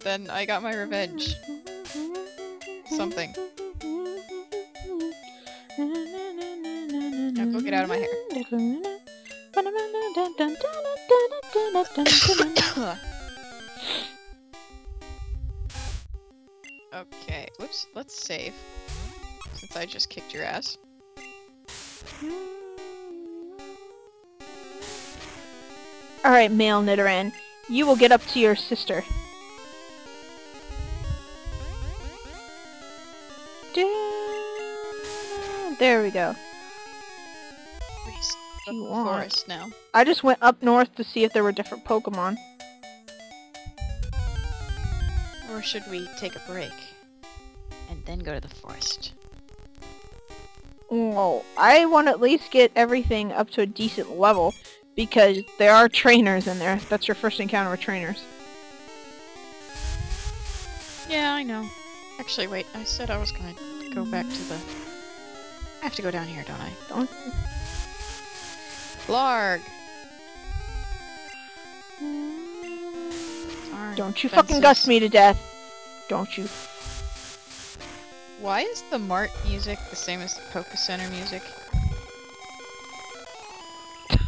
then I got my revenge. Something. Now go get out of my hair. okay, whoops, let's save. Since I just kicked your ass. Alright, male Nidoran. You will get up to your sister. There we go. You forest now. I just went up north to see if there were different Pokemon. Or should we take a break? And then go to the forest? Well, I want to at least get everything up to a decent level because there are trainers in there. That's your first encounter with trainers. Yeah, I know. Actually, wait, I said I was gonna go back to the... I have to go down here, don't I? Don't mm. Larg! Don't you fucking gust me to death. Don't you. Why is the Mart music the same as the Poke Center music?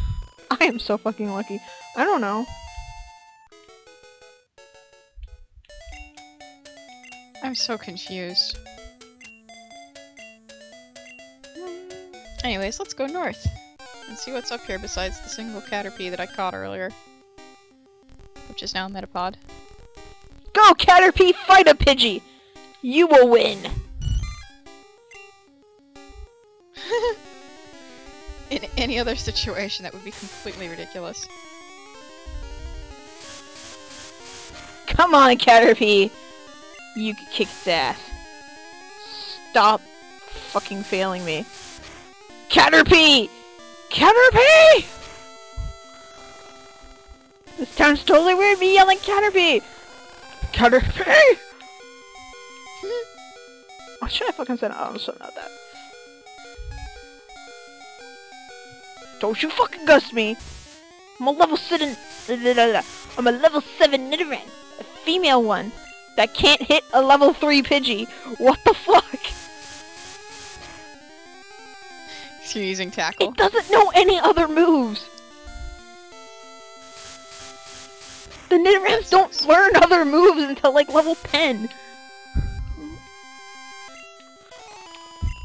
I am so fucking lucky. I don't know. I'm so confused. Anyways, let's go north and see what's up here besides the single Caterpie that I caught earlier. Which is now a Metapod. Go, Caterpie, fight a Pidgey! You will win! In any other situation, that would be completely ridiculous. Come on, Caterpie! You can kick ass. Stop fucking failing me. Caterpie! Caterpie! This town's totally weird me yelling Caterpie! Caterpie! Why should I fucking say that? I'm so not that. Don't you fucking gust me! I'm a level 7- I'm a level 7 Nidoran! A female one! That can't hit a level 3 Pidgey! What the fuck? So you're using Tackle? It doesn't know any other moves! The Nidorans don't learn other moves until like level 10!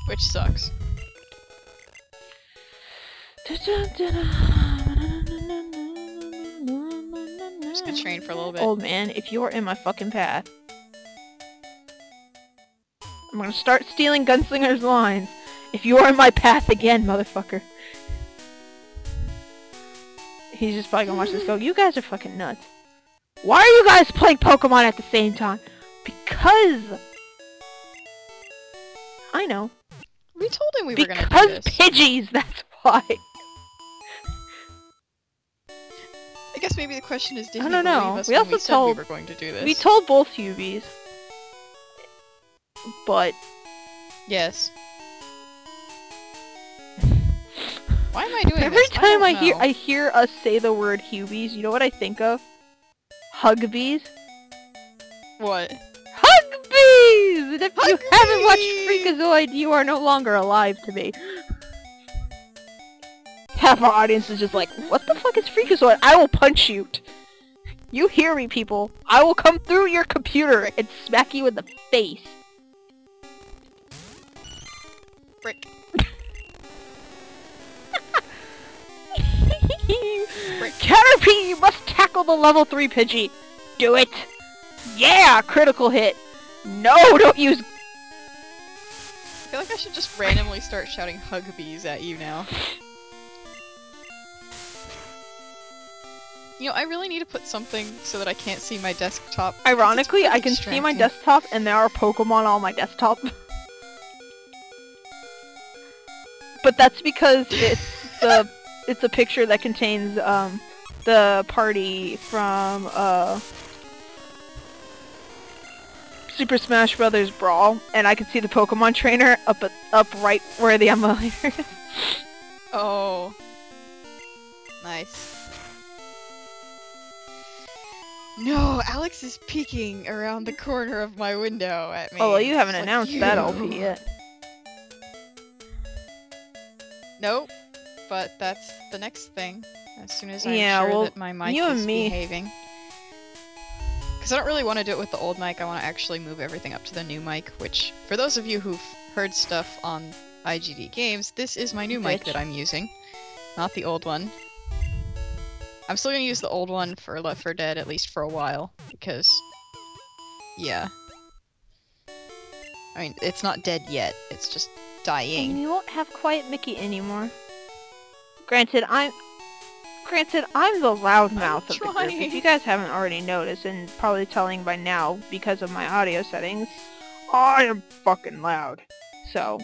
Which sucks. I'm just gonna train for a little bit. Old man, if you're in my fucking path, I'm gonna start stealing Gunslinger's lines. If you are in my path again, motherfucker. He's just probably gonna watch this go, you guys are fucking nuts. Why are you guys playing Pokemon at the same time? Because... I know. We told him we were gonna do this. Because. Pidgeys, that's why. I guess maybe the question is, did I don't know. us We also we told- we were going to do this? We told both Hubies. But Yes. Doing Every this? time don't I, hear. I hear us say the word Hubies, you know what I think of? Hugbees. What? Hugbees! And if you haven't watched Freakazoid, you are no longer alive to me. Half our audience is just like, what the fuck is Freakazoid? I will punch you. You hear me, people. I will come through your computer and smack you in the face. Frick. The level 3 Pidgey. Do it. Yeah, critical hit. No, don't use... I feel like I should just randomly start shouting Hugbees at you now. You know, I really need to put something so that I can't see my desktop. Ironically, I can see my desktop and there are Pokemon on my desktop. but that's because it's the it's a picture that contains um the party from uh Super Smash Brothers Brawl, and I can see the Pokemon trainer up up right where the emulator is. Oh. Nice. No, Alex is peeking around the corner of my window at me. Oh, well, you haven't Fuck announced that you. LP yet. Nope. But that's the next thing. As soon as I'm Yeah, sure well, that my mic you is and me- behaving. Because I don't really want to do it with the old mic. I want to actually move everything up to the new mic. Which, for those of you who've heard stuff on IGD Games, this is my new mic that I'm using, not the old one. I'm still gonna use the old one for Left 4 Dead at least for a while because, yeah. I mean, it's not dead yet. It's just dying. And you won't have Quiet Mickey anymore. Granted, I'm... Granted, I'm the loudmouth of the group. If you guys haven't already noticed, and probably telling by now because of my audio settings, I am fucking loud. So,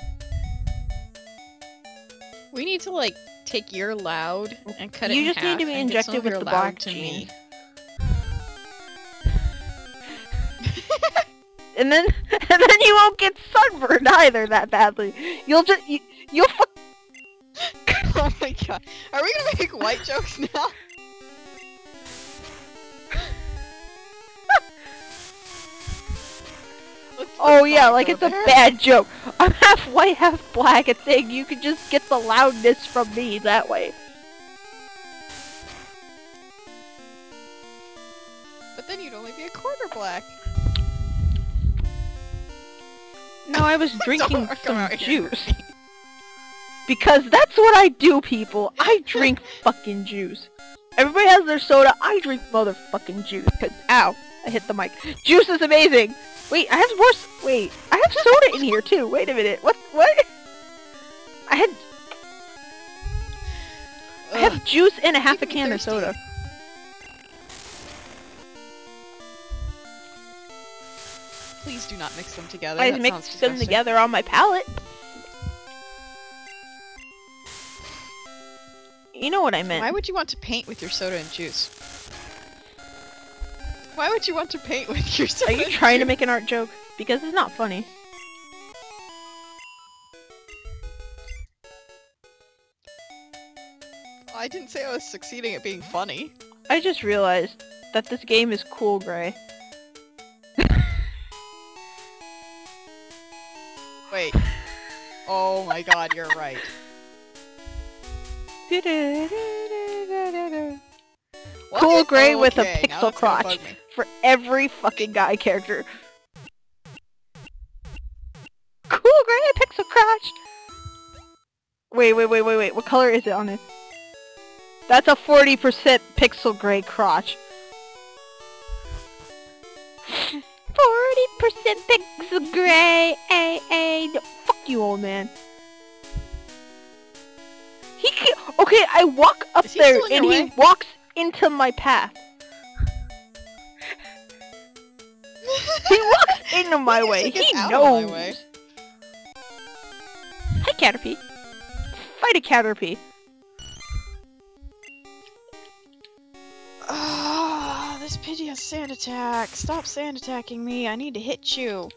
We need to like take your loud and cut it down. You just need to be and give some injected with the black to gene. me. and then, and then you won't get sunburned either that badly. You'll just, you, you'll fuck oh my god. Are we gonna make white jokes now? Oh yeah, like go it's a bad joke. I'm half white, half black, and saying you can just get the loudness from me that way. But then you'd only be a quarter black. No, I was drinking some out juice. Because that's what I do, people. I drink fucking juice. Everybody has their soda, I drink motherfucking juice. Cause, ow, I hit the mic. Juice is amazing! Wait, I have more wait, I have soda in here too. Wait a minute, what, what? I had, I have juice and a half a can of soda. Please do not mix them together. I that mixed them together on my palate. You know what I meant. Why would you want to paint with your soda and juice? Why would you want to paint with your soda Are you trying to make an art joke? Because it's not funny. I didn't say I was succeeding at being funny. I just realized that this game is cool gray. Wait. Oh my god, you're right. What? Cool gray Oh, with a pixel crotch. For every fucking guy character. Cool gray a pixel crotch! Wait, wait, wait, wait, wait. What color is it on it? That's a 40% pixel gray crotch. 40% pixel gray. Ay, ay. No, fuck you, old man. He can Okay, I walk up Is he there still in and your he walks into my path. He walks into my way. gets He out of my knows. way. Hi, Caterpie. Fight a Caterpie. Ah, this Pidgey has sand attack. Stop sand attacking me. I need to hit you.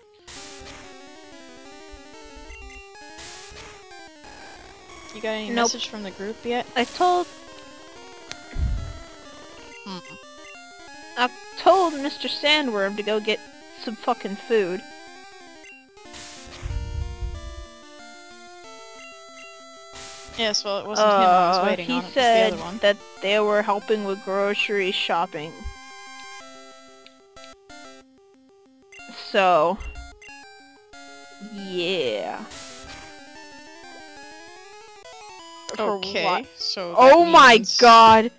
Got any Nope. message from the group yet? I told Hmm. I told Mr. Sandworm to go get some fucking food. Yes, well, it wasn't him I was Uh, waiting he on. Was said the that they were helping with grocery shopping. So, yeah. Okay, so. Oh my means- god!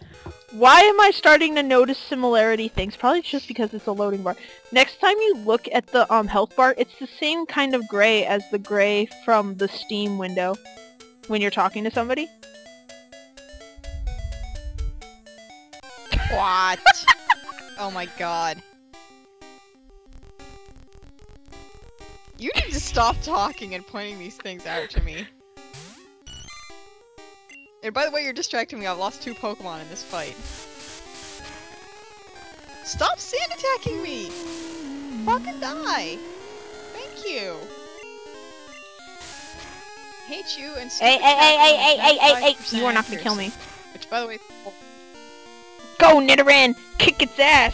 Why am I starting to notice similarity things? Probably just because it's a loading bar. Next time you look at the um health bar, it's the same kind of gray as the gray from the Steam window when you're talking to somebody. What? oh my god. You need to stop talking and pointing these things out to me. And by the way, you're distracting me. I've lost two Pokemon in this fight. Stop sand attacking me! Fucking die! Thank you! Hate you and Hey, hey, hey, hey, hey, hey, hey, hey! 95% You are not gonna kill me. Which, by the way, Go, Nidoran! Kick its ass!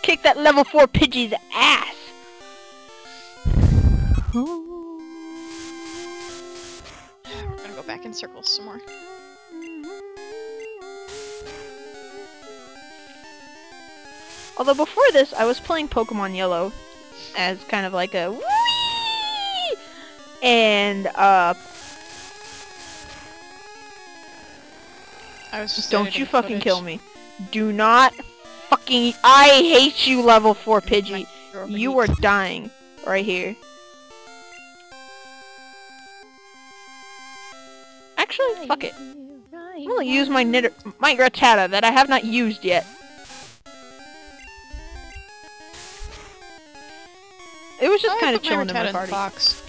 kick that level 4 Pidgey's ass! We're gonna go back in circles some more. Although before this, I was playing Pokemon Yellow as kind of like a wee, and uh, I was just don't you fucking footage. kill me. Do not fucking. I hate you, level four Pidgey. You're are dying right here. Actually, fuck it. I'm gonna use my knitter, my Rattata that I have not used yet. It was just kind of chilling in my the party. box.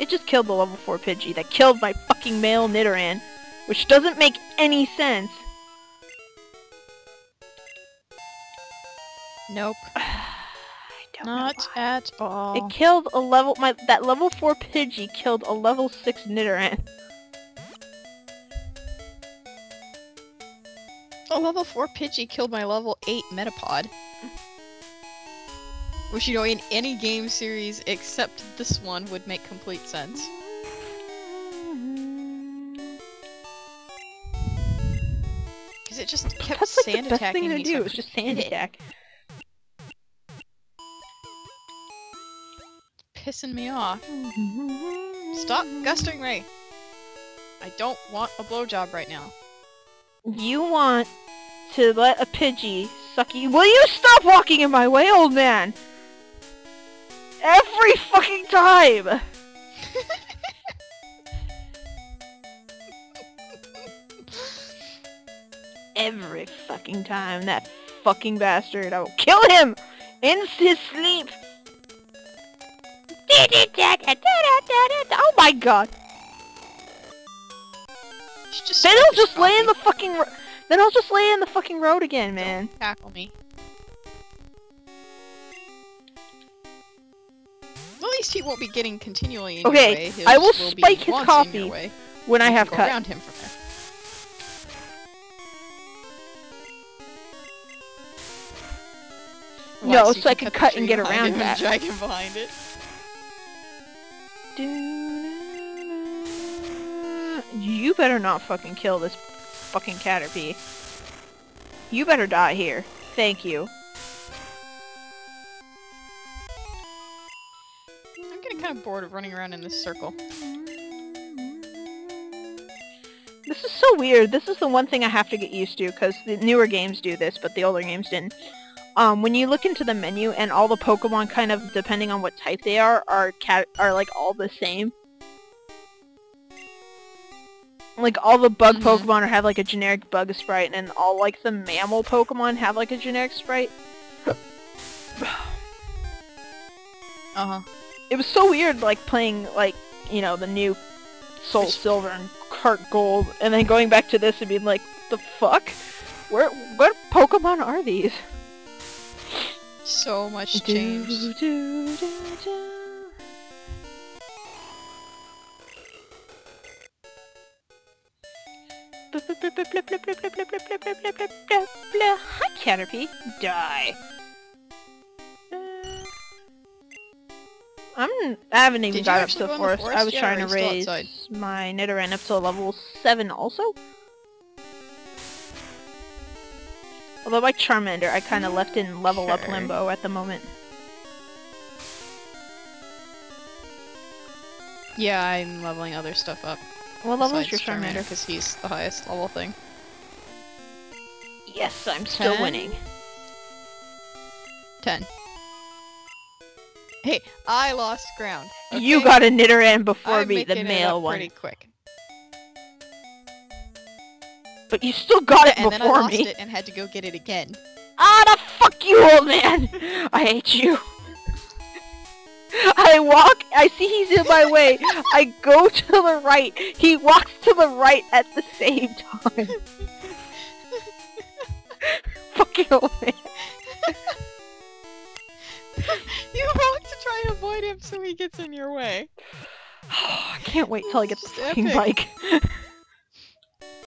It just killed the level 4 Pidgey that killed my fucking male Nidoran, which doesn't make any sense. Nope, not at all. It killed a level my that level 4 Pidgey killed a level 6 Nidoran. A level 4 Pidgey killed my level 8 Metapod. Which, you know, in any game series except this one would make complete sense. Because it just kept That's like sand the best attacking thing to me. do. so I It's just sand it. attack. Pissing me off. Stop gusting Ray. I don't want a blowjob right now. You want to let a Pidgey suck you? Will you stop walking in my way, old man? Every fucking time. Every fucking time that fucking bastard. I will kill him in his sleep. Oh my god. Just Then he'll just lay in the fucking. Ro- then I'll just lay in the fucking road again, man. Tackle me. Least he won't be getting continually in Okay, your way. He I will be spike his coffee. When I have cut. around him from there. No, you so I can the cut and get around him that. drag him behind it. You better not fucking kill this fucking Caterpie. You better die here. Thank you. Bored of running around in this circle. This is so weird. This is the one thing I have to get used to because the newer games do this, but the older games didn't. Um, when you look into the menu and all the Pokemon kind of, depending on what type they are, are cat are like all the same. Like all the bug Mhm. Pokemon are have like a generic bug sprite, and all like the mammal Pokemon have like a generic sprite. Uh huh. It was so weird, like playing like you know the new Soul Silver and Heart Gold, and then going back to this and being like, the fuck, where what Pokemon are these? So much change. Do, do, do, do. Blip, blip, I'm. I haven't even Did got up to the forest. I was yet, trying to raise my Nidoran up to level seven, also. Although my Charmander, I kind of left in level up limbo at the moment. Yeah, I'm leveling other stuff up. What level is your Charmander? Because he's the highest level thing. Yes, I'm still Ten? winning. 10. Hey, I lost ground. You got a Nidoran before I'm me, the male one. pretty quick. But you still got it and then I before lost me. it and had to go get it again. Ah, the fuck you, old man! I hate you. I walk, I see he's in my way. I go to the right. He walks to the right at the same time. Fucking old man. you walk to try and avoid him so he gets in your way. I can't wait till I get the fucking epic. bike.